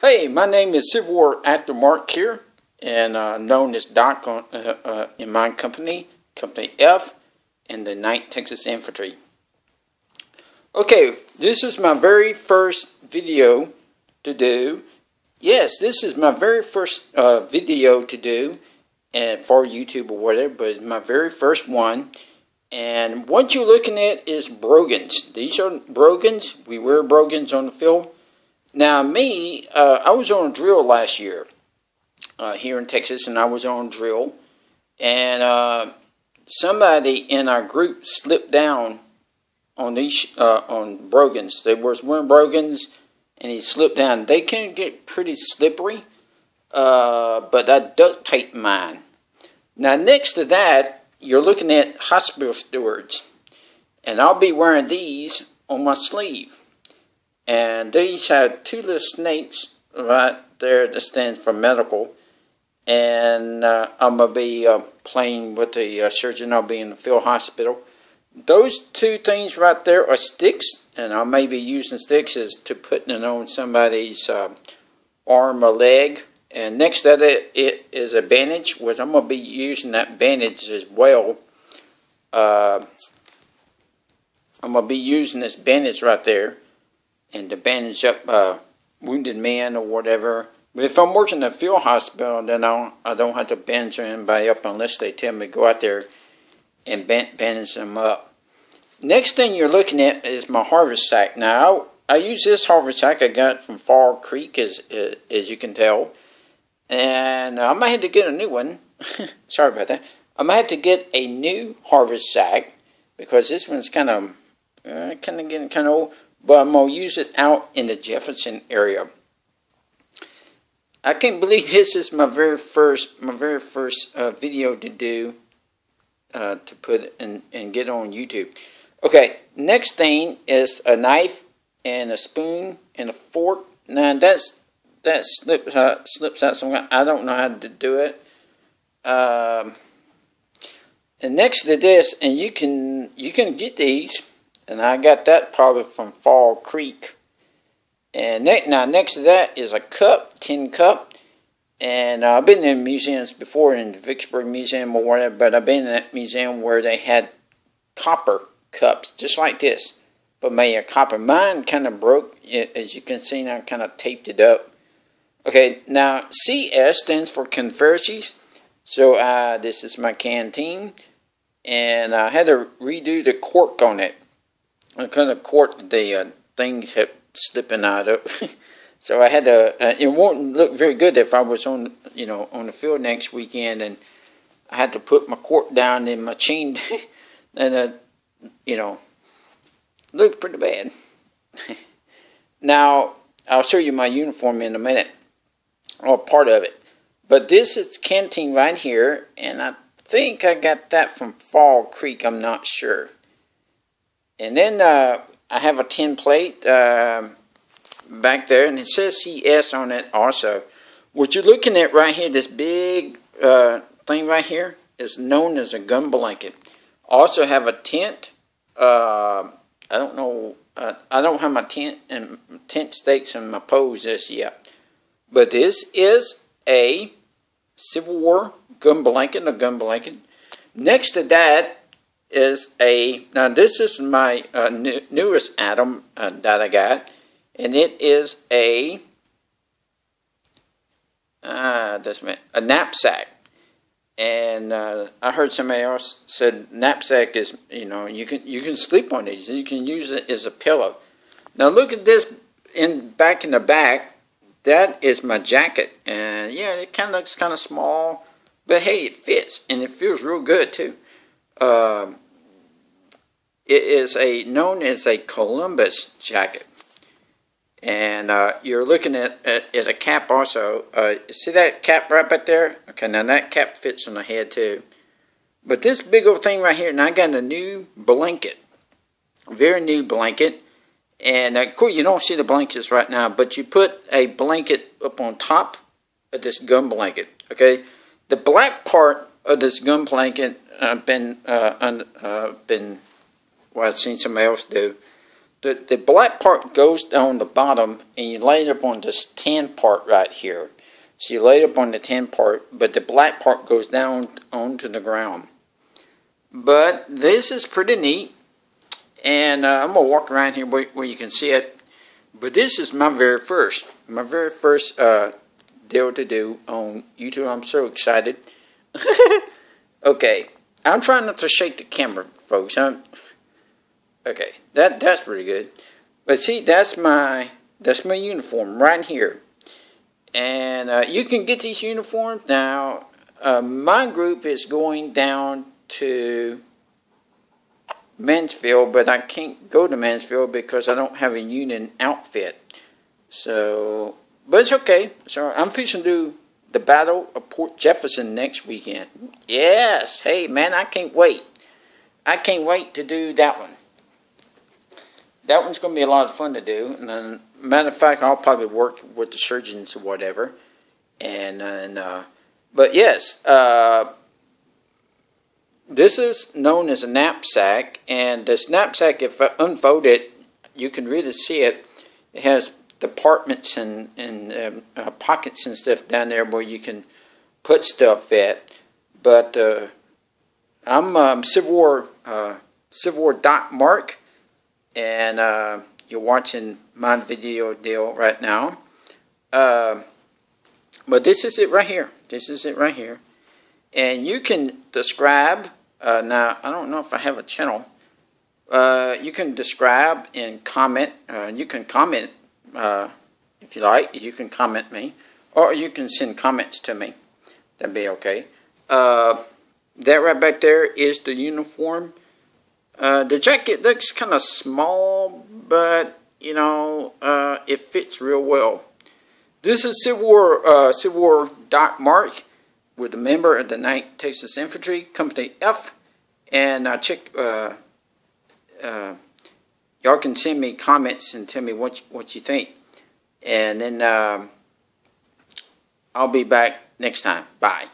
Hey, my name is Civil War Actor Mark here, and uh, known as Doc on, uh, uh, in my company, Company F, in the 9th Texas Infantry. Okay, this is my very first video to do. Yes, this is my very first uh, video to do and for YouTube or whatever, but it's my very first one. And what you're looking at is brogans. These are brogans. We wear brogans on the field. Now, me, uh, I was on a drill last year uh, here in Texas, and I was on drill, and uh, somebody in our group slipped down on these uh, on brogans. They were wearing brogans, and he slipped down. They can get pretty slippery, uh, but I duct tape mine. Now, next to that, you're looking at hospital stewards, and I'll be wearing these on my sleeve. And these have two little snakes right there that stands for medical. And uh, I'm going to be uh, playing with the uh, surgeon. I'll be in the field hospital. Those two things right there are sticks. And I may be using sticks as to putting it on somebody's uh, arm or leg. And next to it, it is a bandage, which I'm going to be using that bandage as well. Uh, I'm going to be using this bandage right there and to bandage up uh, wounded men or whatever. But if I'm working in a field hospital, then I don't, I don't have to bandage anybody up unless they tell me to go out there and bandage them up. Next thing you're looking at is my haversack. Now, I, I use this haversack I got from Fall Creek, as, as you can tell. And I might have to get a new one. Sorry about that. I might have to get a new haversack because this one's kind of uh, kind of getting kind of old but I'm going to use it out in the Jefferson area. I can't believe this is my very first my very first uh, video to do uh, to put and, and get on YouTube. Okay, next thing is a knife and a spoon and a fork. Now that's that slips uh, slips out some. I don't know how to do it. Um, and next to this, and you can you can get these and I got that probably from Fall Creek. And now next to that is a cup, tin cup. And uh, I've been in museums before, in the Vicksburg Museum or whatever, but I've been in that museum where they had copper cups, just like this, but made of copper. Mine kind of broke, as you can see, I kind of taped it up. Okay, now CS stands for Confederacies. So uh, this is my canteen, and I had to redo the cork on it. I kind of caught the uh, thing kept slipping out of. so I had to. Uh, it won't look very good if I was on, you know, on the field next weekend, and I had to put my court down in my chain, and uh, you know, looked pretty bad. now I'll show you my uniform in a minute, or part of it. But this is canteen right here, and I think I got that from Fall Creek. I'm not sure. And then uh, I have a tin plate uh, back there, and it says CS on it also. What you're looking at right here, this big uh, thing right here, is known as a gum blanket. Also have a tent. Uh, I don't know. I don't have my tent and tent stakes and my poles just yet. But this is a Civil War gum blanket, a gum blanket. Next to that is a, now this is my uh, new, newest atom uh, that I got, and it is a, uh, this a knapsack. And uh, I heard somebody else said knapsack is, you know, you can you can sleep on these. You can use it as a pillow. Now look at this in back in the back. That is my jacket, and yeah, it kind of looks kind of small, but hey, it fits and it feels real good too. Um, it is a known as a Columbus jacket. And uh, you're looking at, at, at, a cap also. Uh, see that cap right back there? Okay, now that cap fits on the head too. But this big old thing right here, and I got a new blanket. Very new blanket. And uh, of course, you don't see the blankets right now, but you put a blanket up on top of this gum blanket. Okay, the black part of this gum blanket uh, been uh, un, uh, been what I've seen somebody else do. the, the black part goes down the bottom and you lay it up on this tan part right here. So you lay it up on the tan part, but the black part goes down onto the ground. But this is pretty neat. And uh, I'm to walk around here where, where, you can see it. But this is my very first, my very first uh, deal to do on YouTube. I'm so excited. okay, I'm trying not to shake the camera, folks. I'm, okay, that that's pretty good. But see, that's my that's my uniform right here. And uh, you can get these uniforms now. Uh, my group is going down to Mansfield, but I can't go to Mansfield because I don't have a union outfit. So, but it's okay. So I'm fixing to do the Battle of Port Jefferson next weekend. Yes, hey man, I can't wait. I can't wait to do that one. That one's going to be a lot of fun to do. And then, matter of fact, I'll probably work with the surgeons or whatever. And, and uh, but yes, uh, this is known as a knapsack, and this knapsack, if I unfold it, you can really see it. It has departments and, and um, uh, pockets and stuff down there where you can put stuff at. But uh, I'm um, Civil War uh, Civil War Doc Mark, and uh, you're watching my video deal right now. Uh, but this is it right here. This is it right here. And you can describe uh, now, I don't know if I have a channel. You can describe and comment. You can comment uh, if you like. You can comment me. Or you can send comments to me. That'd be okay. Uh, that right back there is the uniform. Uh, the jacket looks kind of small, but, you know, it fits real well. This is Civil War, Civil War Doc Mark with a member of the 9th Texas Infantry, Company F. And I check, uh, uh, y'all can send me comments and tell me what you, what you think. And then um, I'll be back next time. Bye.